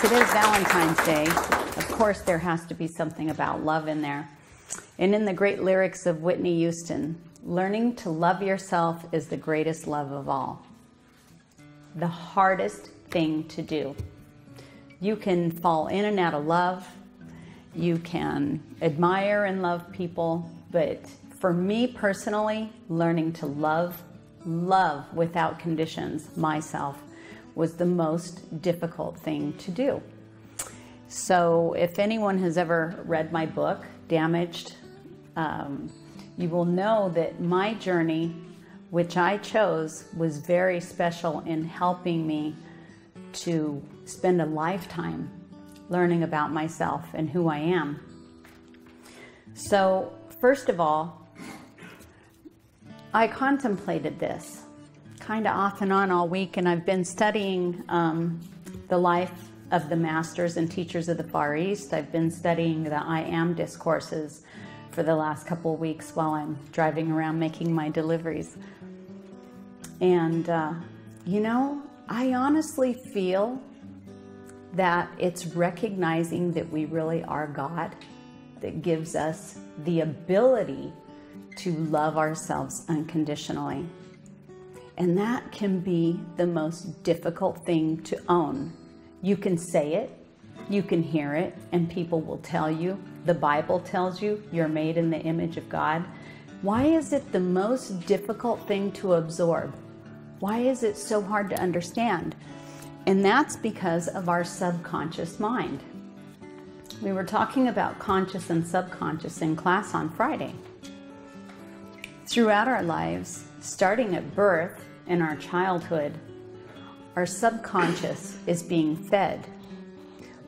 since it is Valentine's Day, of course there has to be something about love in there. And in the great lyrics of Whitney Houston, learning to love yourself is the greatest love of all. The hardest thing to do. You can fall in and out of love. You can admire and love people. But for me personally, learning to love, love without conditions myself was the most difficult thing to do. So, if anyone has ever read my book, Damaged, um, you will know that my journey, which I chose, was very special in helping me to spend a lifetime learning about myself and who I am. So, first of all, I contemplated this kind of off and on all week, and I've been studying um, the life of the masters and teachers of the Far East. I've been studying the I Am discourses for the last couple weeks while I'm driving around making my deliveries. And, uh, you know, I honestly feel that it's recognizing that we really are God that gives us the ability to love ourselves unconditionally. And that can be the most difficult thing to own. You can say it, you can hear it, and people will tell you. The Bible tells you you're made in the image of God. Why is it the most difficult thing to absorb? Why is it so hard to understand? And that's because of our subconscious mind. We were talking about conscious and subconscious in class on Friday. Throughout our lives, starting at birth, in our childhood, our subconscious is being fed.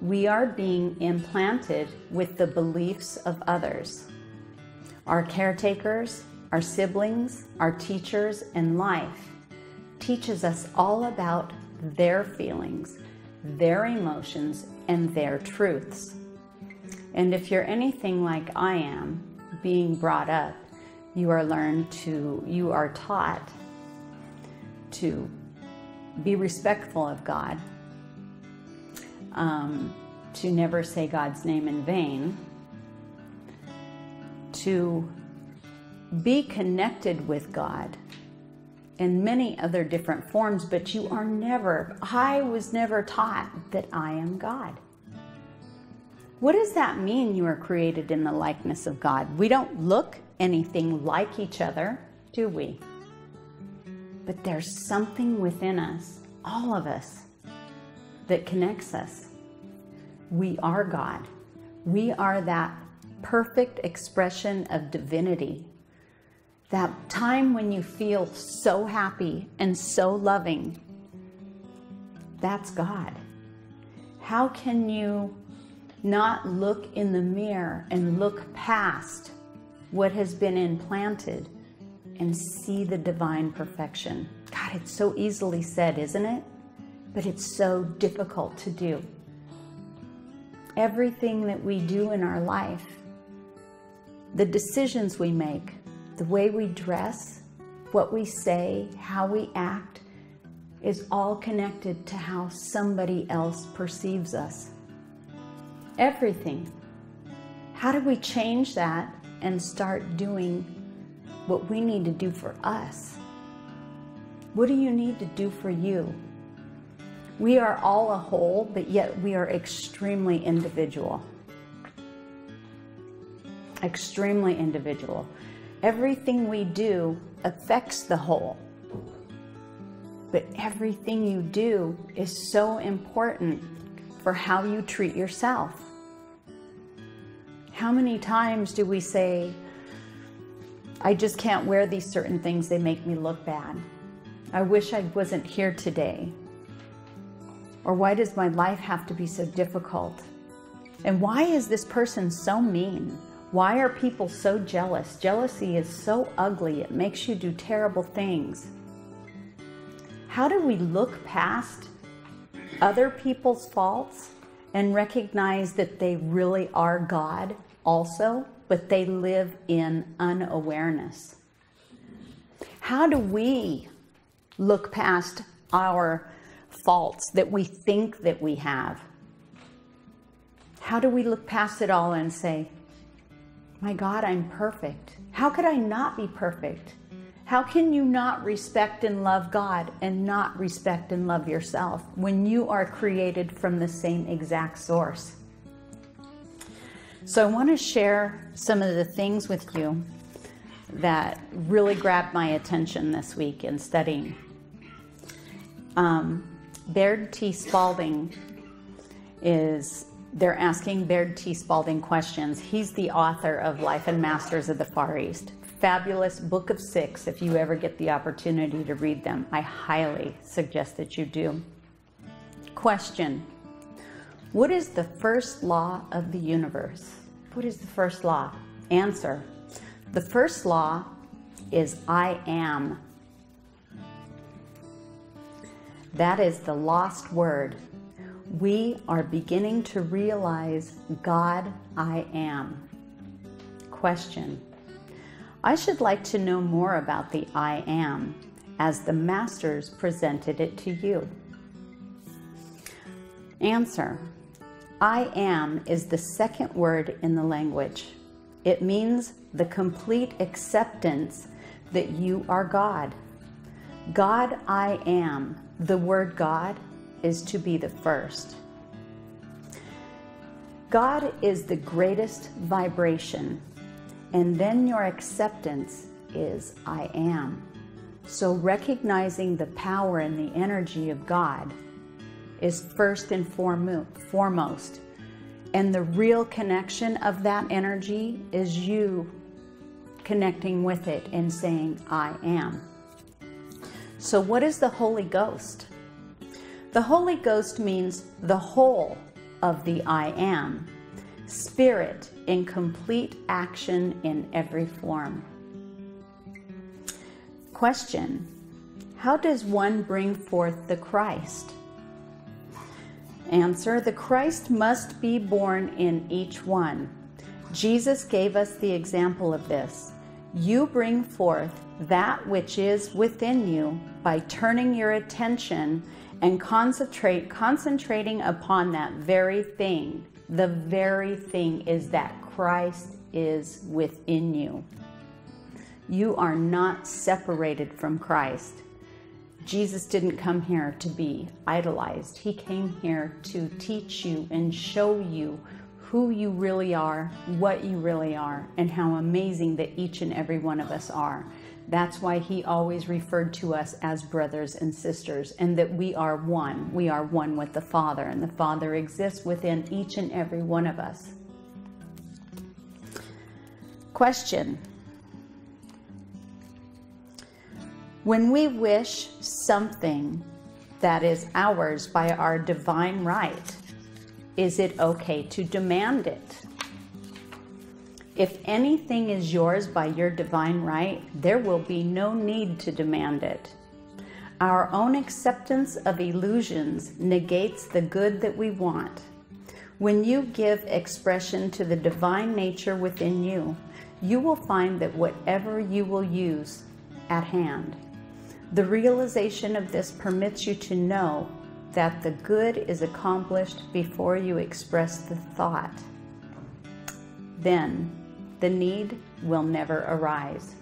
We are being implanted with the beliefs of others. Our caretakers, our siblings, our teachers, and life teaches us all about their feelings, their emotions, and their truths. And if you're anything like I am, being brought up, you are learned to, you are taught to be respectful of God, um, to never say God's name in vain, to be connected with God in many other different forms, but you are never, I was never taught that I am God. What does that mean you are created in the likeness of God? We don't look anything like each other, do we? But there's something within us, all of us, that connects us. We are God. We are that perfect expression of divinity. That time when you feel so happy and so loving, that's God. How can you not look in the mirror and look past what has been implanted? And see the divine perfection. God, it's so easily said, isn't it? But it's so difficult to do. Everything that we do in our life, the decisions we make, the way we dress, what we say, how we act, is all connected to how somebody else perceives us. Everything. How do we change that and start doing what we need to do for us. What do you need to do for you? We are all a whole, but yet we are extremely individual. Extremely individual. Everything we do affects the whole. But everything you do is so important for how you treat yourself. How many times do we say, I just can't wear these certain things, they make me look bad. I wish I wasn't here today. Or why does my life have to be so difficult? And why is this person so mean? Why are people so jealous? Jealousy is so ugly, it makes you do terrible things. How do we look past other people's faults and recognize that they really are God also? But they live in unawareness. How do we look past our faults that we think that we have How do we look past it all and say, My God, I'm perfect? How could I not be perfect? How can you not respect and love God and not respect and love yourself when you are created from the same exact source? So, I want to share some of the things with you that really grabbed my attention this week in studying. Um, Baird T. Spalding is, they're asking Baird T. Spalding questions. He's the author of Life and Masters of the Far East fabulous book of six if you ever get the opportunity to read them. I highly suggest that you do. Question What is the first law of the universe? What is the first law? Answer The first law is I am. That is the lost word. We are beginning to realize God I am. Question I should like to know more about the I am as the Masters presented it to you. Answer I am is the second word in the language. It means the complete acceptance that you are God. God I am, the word God, is to be the first. God is the greatest vibration and then your acceptance is I am. So recognizing the power and the energy of God is first and foremost. And the real connection of that energy is you connecting with it and saying, I am. So, what is the Holy Ghost? The Holy Ghost means the whole of the I am spirit in complete action in every form. Question How does one bring forth the Christ? Answer The Christ must be born in each one. Jesus gave us the example of this. You bring forth that which is within you by turning your attention and concentrate concentrating upon that very thing the very thing is that Christ is within you. You are not separated from Christ. Jesus didn't come here to be idolized. He came here to teach you and show you who you really are, what you really are, and how amazing that each and every one of us are. That's why he always referred to us as brothers and sisters, and that we are one. We are one with the Father, and the Father exists within each and every one of us. Question When we wish something that is ours by our divine right, is it okay to demand it? If anything is yours by your divine right, there will be no need to demand it. Our own acceptance of illusions negates the good that we want. When you give expression to the divine nature within you, you will find that whatever you will use at hand. The realization of this permits you to know that the good is accomplished before you express the thought. Then the need will never arise.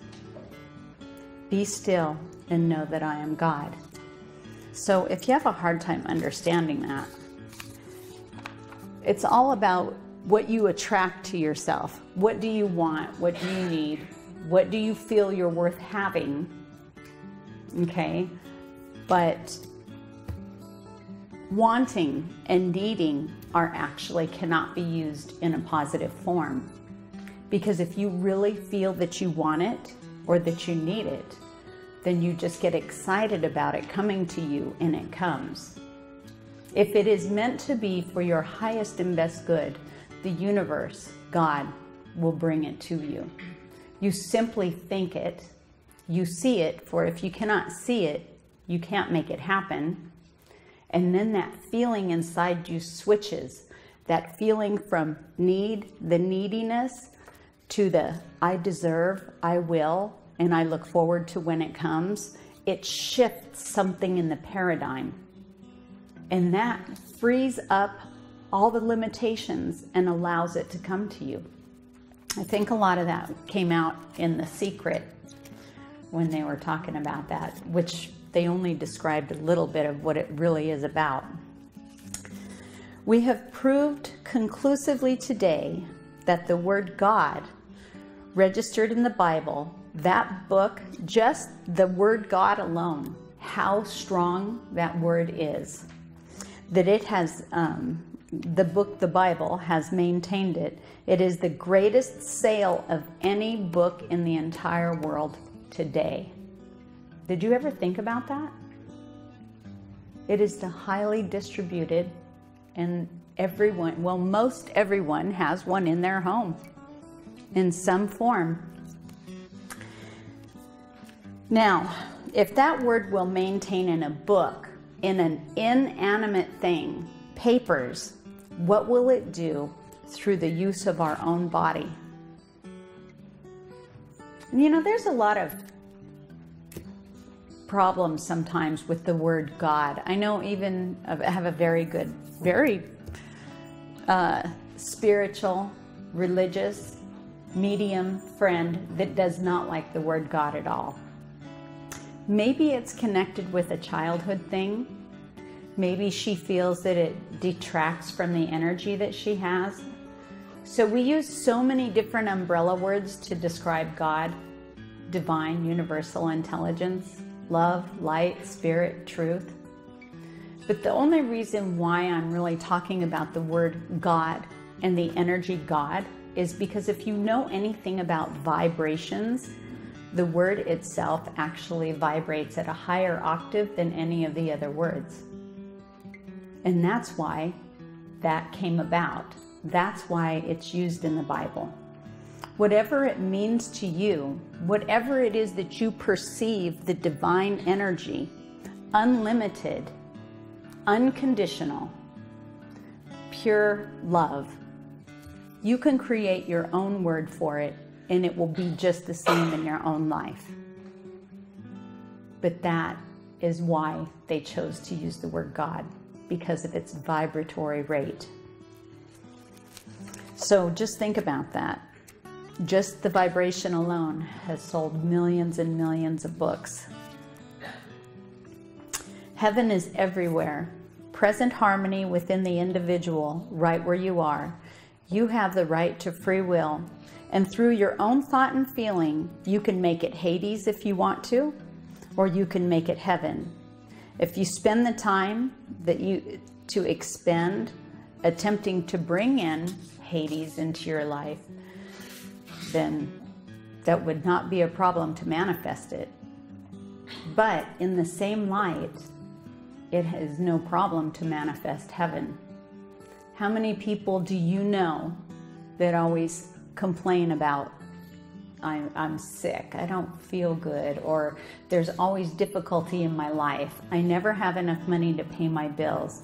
Be still and know that I am God. So, if you have a hard time understanding that, it's all about what you attract to yourself. What do you want? What do you need? What do you feel you're worth having? Okay? But wanting and needing are actually cannot be used in a positive form. Because if you really feel that you want it or that you need it, then you just get excited about it coming to you and it comes. If it is meant to be for your highest and best good, the universe, God, will bring it to you. You simply think it, you see it, for if you cannot see it, you can't make it happen. And then that feeling inside you switches. That feeling from need, the neediness, to the I deserve, I will, and I look forward to when it comes, it shifts something in the paradigm. And that frees up all the limitations and allows it to come to you. I think a lot of that came out in The Secret when they were talking about that, which they only described a little bit of what it really is about. We have proved conclusively today that the word God, registered in the Bible, that book, just the word God alone, how strong that word is, that it has, um, the book, the Bible, has maintained it. It is the greatest sale of any book in the entire world today. Did you ever think about that? It is the highly distributed, and everyone, well, most everyone has one in their home in some form. Now, if that word will maintain in a book, in an inanimate thing, papers, what will it do through the use of our own body? You know, there's a lot of problems sometimes with the word God. I know even I have a very good, very uh, spiritual, religious, medium friend that does not like the word God at all. Maybe it's connected with a childhood thing. Maybe she feels that it detracts from the energy that she has. So we use so many different umbrella words to describe God divine, universal intelligence, love, light, spirit, truth. But the only reason why I'm really talking about the word God and the energy God is because if you know anything about vibrations, the word itself actually vibrates at a higher octave than any of the other words. And that's why that came about. That's why it's used in the Bible. Whatever it means to you, whatever it is that you perceive the divine energy, unlimited, unconditional, pure love, you can create your own word for it and it will be just the same in your own life. But that is why they chose to use the word God because of its vibratory rate. So just think about that. Just the vibration alone has sold millions and millions of books. Heaven is everywhere, present harmony within the individual, right where you are. You have the right to free will, and through your own thought and feeling, you can make it Hades if you want to, or you can make it heaven. If you spend the time that you to expend attempting to bring in Hades into your life, then that would not be a problem to manifest it. But in the same light, it has no problem to manifest heaven. How many people do you know that always complain about, I'm, I'm sick, I don't feel good, or there's always difficulty in my life, I never have enough money to pay my bills?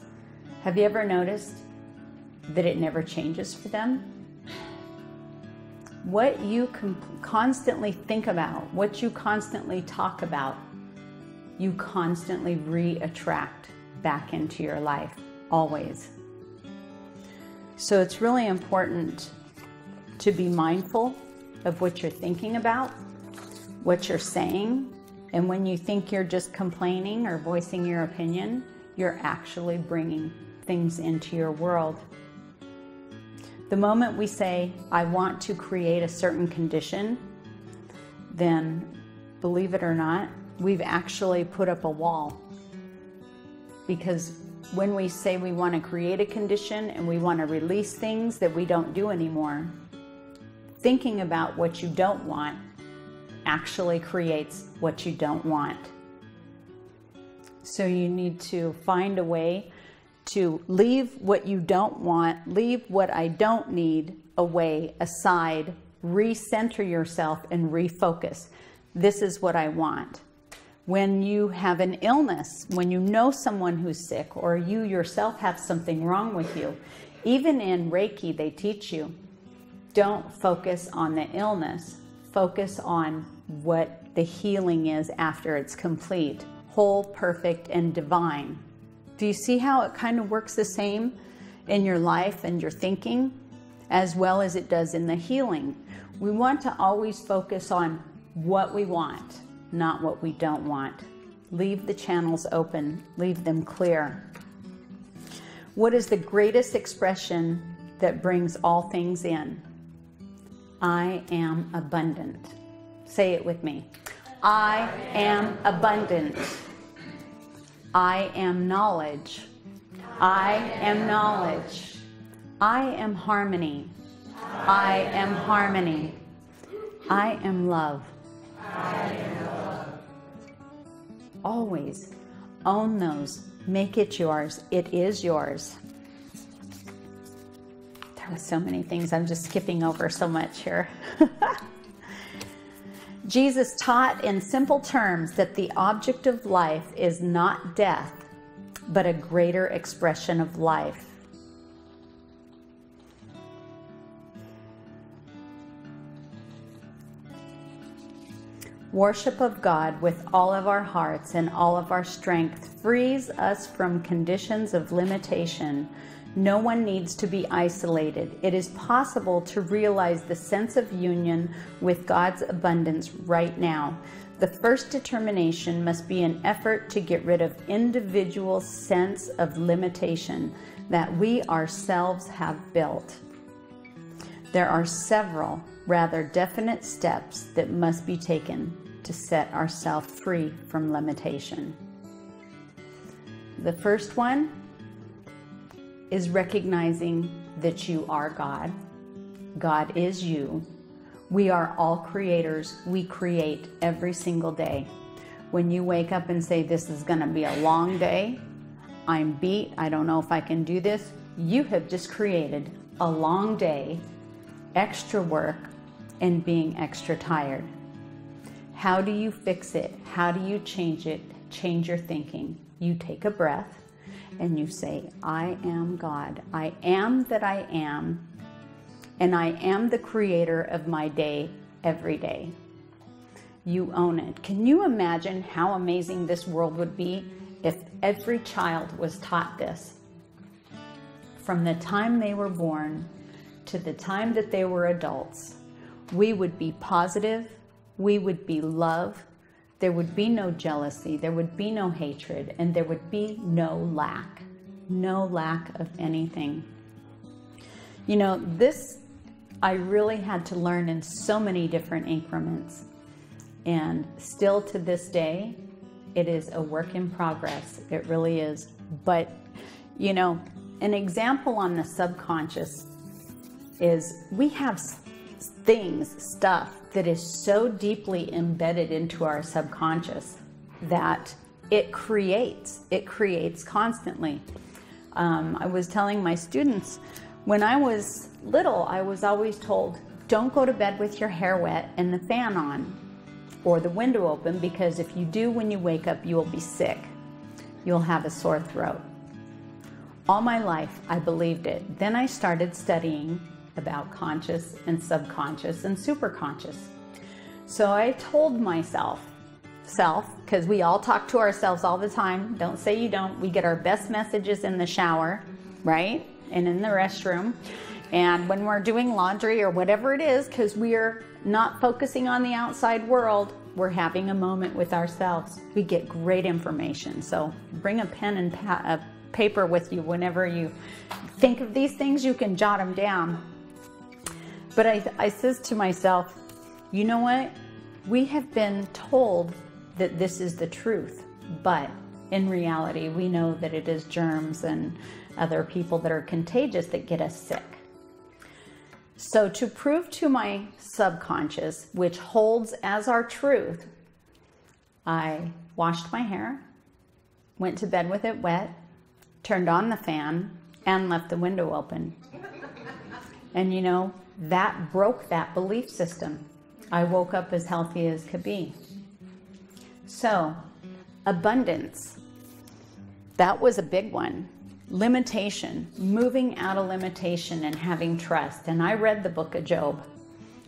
Have you ever noticed that it never changes for them? What you constantly think about, what you constantly talk about, you constantly re attract back into your life, always. So it's really important to be mindful of what you're thinking about, what you're saying, and when you think you're just complaining or voicing your opinion, you're actually bringing things into your world. The moment we say, I want to create a certain condition, then believe it or not, we've actually put up a wall. Because when we say we want to create a condition and we want to release things that we don't do anymore, thinking about what you don't want actually creates what you don't want. So you need to find a way to leave what you don't want, leave what I don't need away, aside, recenter yourself and refocus. This is what I want when you have an illness, when you know someone who's sick, or you yourself have something wrong with you, even in Reiki, they teach you don't focus on the illness, focus on what the healing is after it's complete, whole, perfect, and divine. Do you see how it kind of works the same? in your life and your thinking, as well as it does in the healing. We want to always focus on what we want, not what we don't want. Leave the channels open, leave them clear. What is the greatest expression that brings all things in? I am abundant. Say it with me. I am abundant. I am knowledge. I am knowledge. I am harmony. I am harmony. I am love. Always own those. Make it yours. It is yours. There were so many things. I'm just skipping over so much here. Jesus taught in simple terms that the object of life is not death, but a greater expression of life. Worship of God with all of our hearts and all of our strength frees us from conditions of limitation no one needs to be isolated. It is possible to realize the sense of union with God's abundance right now. The first determination must be an effort to get rid of individual sense of limitation that we ourselves have built. There are several rather definite steps that must be taken to set ourselves free from limitation. The first one is recognizing that you are God. God is you. We are all creators. We create every single day. When you wake up and say, This is going to be a long day, I'm beat, I don't know if I can do this, you have just created a long day, extra work, and being extra tired. How do you fix it? How do you change it? Change your thinking. You take a breath and you say, I am God. I am that I am, and I am the creator of my day every day. You own it. Can you imagine how amazing this world would be if every child was taught this? From the time they were born to the time that they were adults, we would be positive, we would be love, there would be no jealousy, there would be no hatred, and there would be no lack. No lack of anything. You know, this I really had to learn in so many different increments. And still to this day, it is a work in progress. It really is. But, you know, an example on the subconscious is we have things, stuff that is so deeply embedded into our subconscious that it creates, it creates constantly. Um, I was telling my students when I was little, I was always told, don't go to bed with your hair wet and the fan on or the window open because if you do when you wake up, you will be sick. You'll have a sore throat. All my life, I believed it. Then I started studying about conscious and subconscious and superconscious. So I told myself, self, because we all talk to ourselves all the time. Don't say you don't. We get our best messages in the shower, right? And in the restroom. And when we're doing laundry or whatever it is, because we are not focusing on the outside world, we're having a moment with ourselves. We get great information. So bring a pen and pa- a paper with you whenever you think of these things, you can jot them down but I, I says to myself, you know what? We have been told that this is the truth, but in reality, we know that it is germs and other people that are contagious that get us sick. So, to prove to my subconscious, which holds as our truth, I washed my hair, went to bed with it wet, turned on the fan, and left the window open. And you know, that broke that belief system. I woke up as healthy as could be. So, abundance. That was a big one. Limitation, moving out of limitation and having trust. And I read the book of Job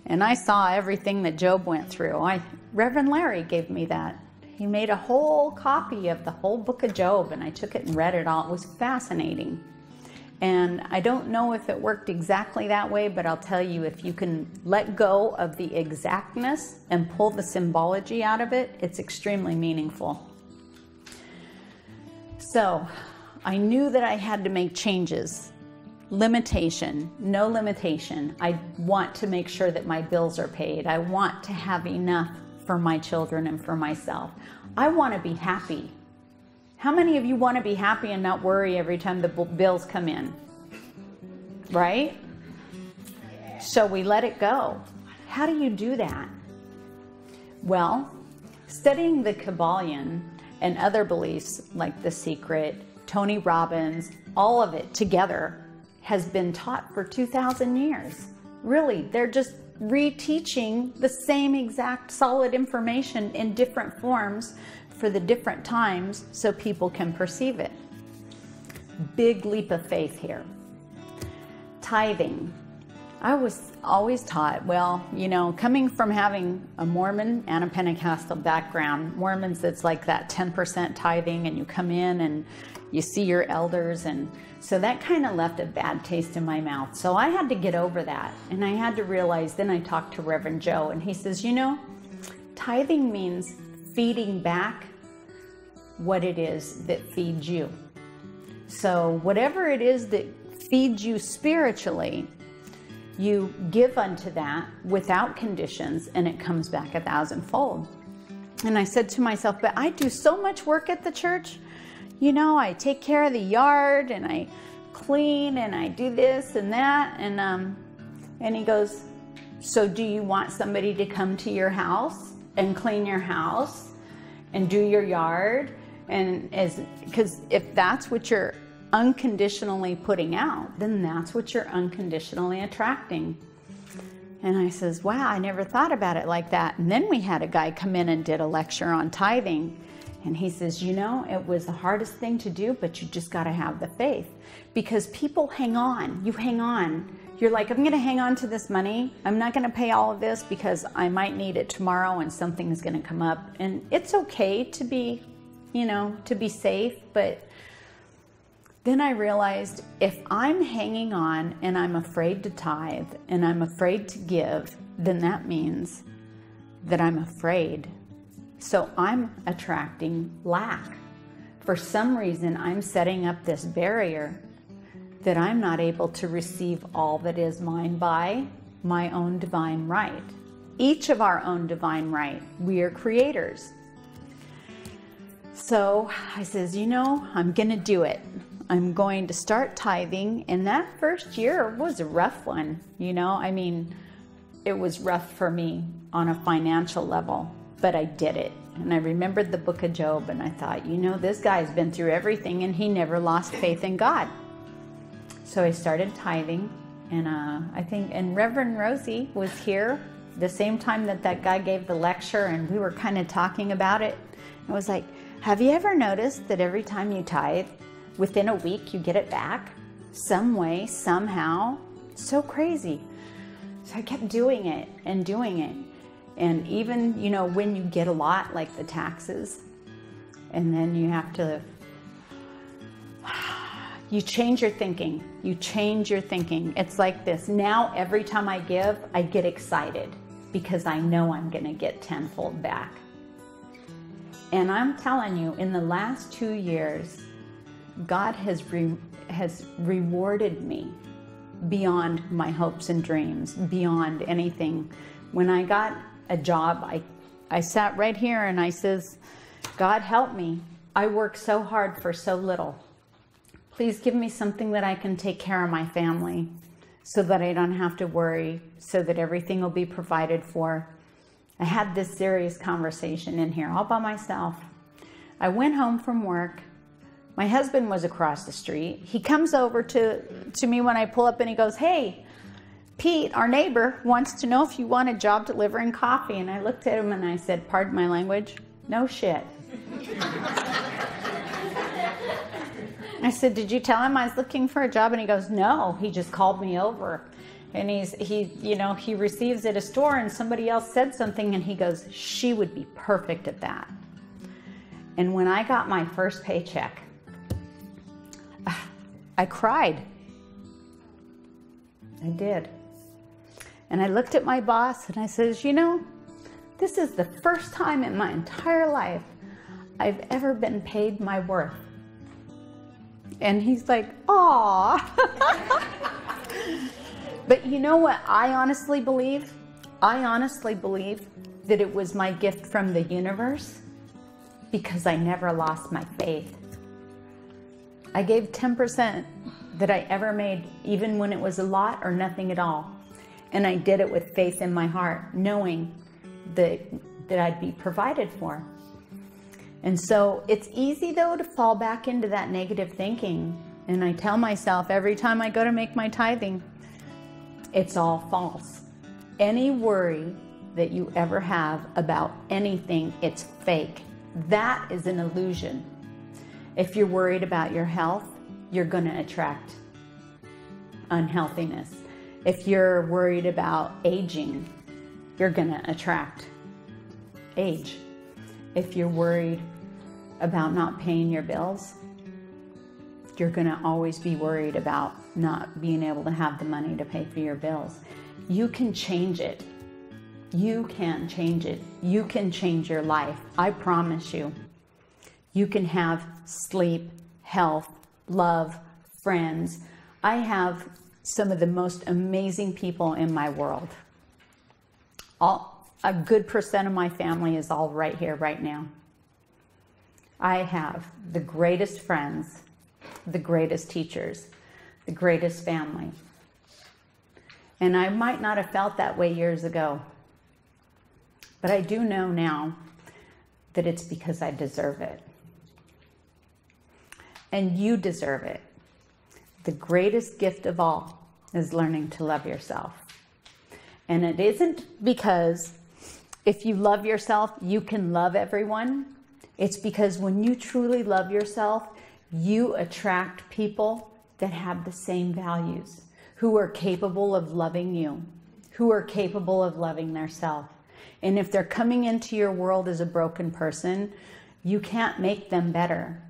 and I saw everything that Job went through. I Reverend Larry gave me that. He made a whole copy of the whole book of Job and I took it and read it all. It was fascinating. And I don't know if it worked exactly that way, but I'll tell you if you can let go of the exactness and pull the symbology out of it, it's extremely meaningful. So I knew that I had to make changes. Limitation, no limitation. I want to make sure that my bills are paid. I want to have enough for my children and for myself. I want to be happy. How many of you want to be happy and not worry every time the bills come in? Right? So we let it go. How do you do that? Well, studying the Kybalion and other beliefs like The Secret, Tony Robbins, all of it together has been taught for 2,000 years. Really, they're just reteaching the same exact solid information in different forms for the different times so people can perceive it. Big leap of faith here. Tithing. I was always taught, well, you know, coming from having a Mormon and a Pentecostal background, Mormons, it's like that 10% tithing, and you come in and you see your elders. And so that kind of left a bad taste in my mouth. So I had to get over that. And I had to realize, then I talked to Reverend Joe, and he says, you know, tithing means feeding back what it is that feeds you. So, whatever it is that feeds you spiritually, you give unto that without conditions, and it comes back a thousandfold. And I said to myself, But I do so much work at the church. You know, I take care of the yard and I clean and I do this and that. And, um, and he goes, So, do you want somebody to come to your house and clean your house and do your yard? And as because if that's what you're unconditionally putting out, then that's what you're unconditionally attracting. And I says, Wow, I never thought about it like that. And then we had a guy come in and did a lecture on tithing. And he says, You know, it was the hardest thing to do, but you just got to have the faith. Because people hang on. You hang on. You're like, I'm going to hang on to this money. I'm not going to pay all of this because I might need it tomorrow and something is going to come up. And it's okay to be, you know, to be safe, but then I realized if I'm hanging on and I'm afraid to tithe and I'm afraid to give, then that means that I'm afraid. So I'm attracting lack. For some reason, I'm setting up this barrier that I'm not able to receive all that is mine by my own divine right. Each of our own divine right. We are creators. So I says, you know, I'm going to do it. I'm going to start tithing. And that first year was a rough one. You know, I mean, it was rough for me on a financial level, but I did it. And I remembered the book of Job and I thought, you know, this guy's been through everything and he never lost faith in God. So I started tithing. And uh, I think, and Reverend Rosie was here the same time that that guy gave the lecture, and we were kind of talking about it. I was like, Have you ever noticed that every time you tithe, within a week you get it back some way, somehow. So crazy. So I kept doing it and doing it. And even, you know, when you get a lot, like the taxes, and then you have to, you change your thinking. You change your thinking. It's like this. Now, every time I give, I get excited because I know I'm going to get tenfold back. And I'm telling you, in the last two years, God has, re- has rewarded me beyond my hopes and dreams, beyond anything. When I got a job, I, I sat right here and I says, God help me. I work so hard for so little. Please give me something that I can take care of my family so that I don't have to worry, so that everything will be provided for. I had this serious conversation in here all by myself. I went home from work my husband was across the street. He comes over to, to me when I pull up and he goes, Hey, Pete, our neighbor, wants to know if you want a job delivering coffee. And I looked at him and I said, Pardon my language, no shit. I said, Did you tell him I was looking for a job? And he goes, No, he just called me over. And he's he, you know, he receives at a store and somebody else said something and he goes, She would be perfect at that. And when I got my first paycheck, I cried I did. And I looked at my boss and I says, You know, this is the first time in my entire life I've ever been paid my worth. And he's like, Aw. but you know what I honestly believe? I honestly believe that it was my gift from the universe because I never lost my faith. I gave 10% that I ever made, even when it was a lot or nothing at all. And I did it with faith in my heart, knowing that, that I'd be provided for. And so it's easy, though, to fall back into that negative thinking. And I tell myself every time I go to make my tithing, it's all false. Any worry that you ever have about anything, it's fake. That is an illusion. If you're worried about your health, you're going to attract unhealthiness. If you're worried about aging, you're going to attract age. If you're worried about not paying your bills, you're going to always be worried about not being able to have the money to pay for your bills. You can change it. You can change it. You can change your life. I promise you. You can have sleep, health, love, friends. I have some of the most amazing people in my world. All, a good percent of my family is all right here, right now. I have the greatest friends, the greatest teachers, the greatest family. And I might not have felt that way years ago, but I do know now that it's because I deserve it. And you deserve it. The greatest gift of all is learning to love yourself. And it isn't because if you love yourself, you can love everyone. It's because when you truly love yourself, you attract people that have the same values, who are capable of loving you, who are capable of loving themselves. And if they're coming into your world as a broken person, you can't make them better.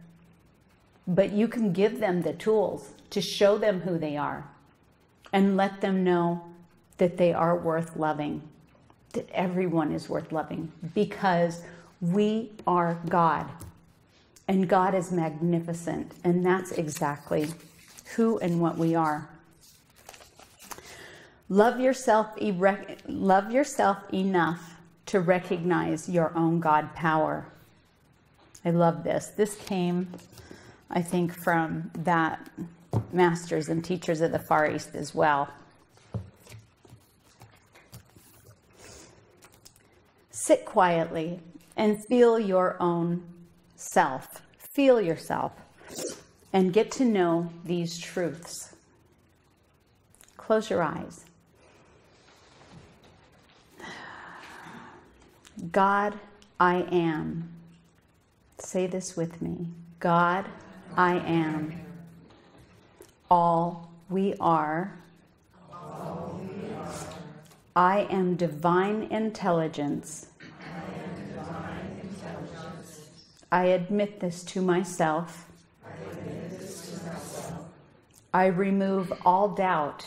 But you can give them the tools to show them who they are and let them know that they are worth loving, that everyone is worth loving because we are God. And God is magnificent. And that's exactly who and what we are. Love yourself, love yourself enough to recognize your own God power. I love this. This came, I think, from that masters and teachers of the Far East as well. Sit quietly and feel your own self. Feel yourself and get to know these truths. Close your eyes. God, I am. Say this with me God, I am. All we are. All we are. I am divine intelligence. I, divine intelligence. I admit this to myself. I, remove all doubt.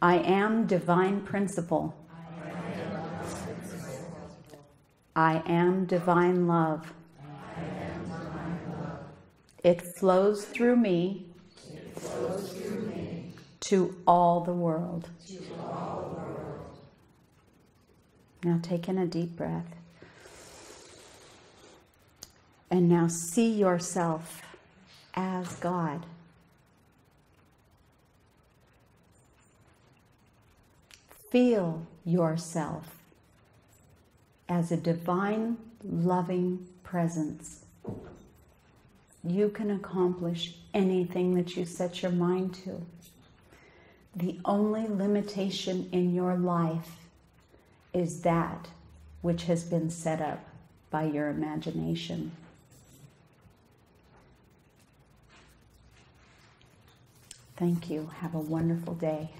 I, am divine principle. I am divine love. It flows through me, flows through me to, all the world. to all the world. Now take in a deep breath. And now see yourself as God. Feel yourself as a divine, loving presence. You can accomplish anything that you set your mind to. The only limitation in your life is that which has been set up by your imagination. Thank you. Have a wonderful day.